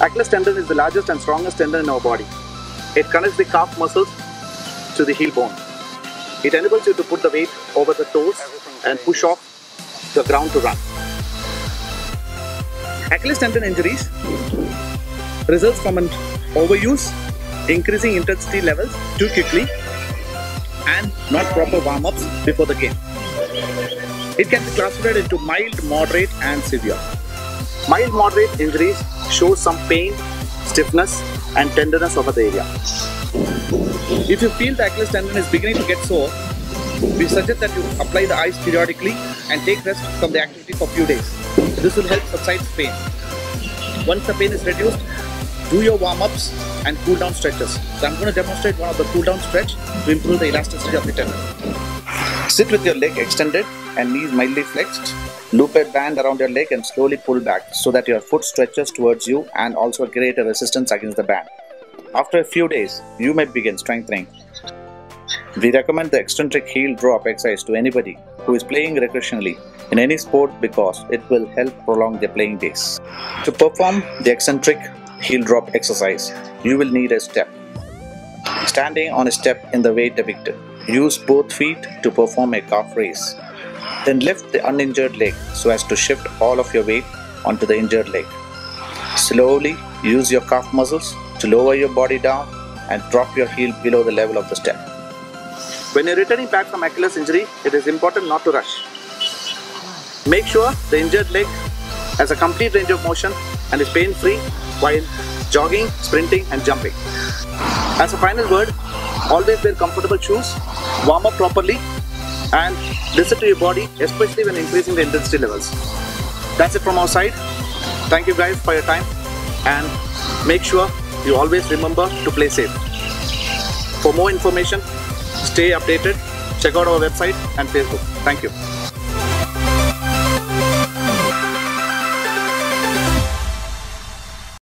Achilles tendon is the largest and strongest tendon in our body. It connects the calf muscles to the heel bone. It enables you to put the weight over the toes and push off the ground to run. Achilles tendon injuries results from an overuse, increasing intensity levels too quickly, and not proper warm-ups before the game. It can be classified into mild, moderate, and severe. Mild moderate injuries show some pain, stiffness, and tenderness over the area. If you feel the Achilles tendon is beginning to get sore, we suggest that you apply the ice periodically and take rest from the activity for a few days. This will help subside the pain. Once the pain is reduced, do your warm-ups and cool down stretches. So I'm going to demonstrate one of the cool down stretch to improve the elasticity of the tendon. Sit with your leg extended and knees mildly flexed. Loop a band around your leg and slowly pull back so that your foot stretches towards you and also create a resistance against the band. After a few days, you may begin strengthening. We recommend the eccentric heel drop exercise to anybody who is playing recreationally in any sport because it will help prolong their playing days. To perform the eccentric heel drop exercise, you will need a step. Standing on a step in the way depicted, use both feet to perform a calf raise. Then lift the uninjured leg so as to shift all of your weight onto the injured leg. Slowly use your calf muscles to lower your body down and drop your heel below the level of the step. When you're returning back from Achilles injury, it is important not to rush. Make sure the injured leg has a complete range of motion and is pain free while jogging, sprinting, and jumping. As a final word, always wear comfortable shoes, warm up properly, and listen to your body, especially when increasing the intensity levels. That's it from our side. Thank you guys for your time and make sure you always remember to play safe. For more information, stay updated, check out our website and Facebook. Thank you.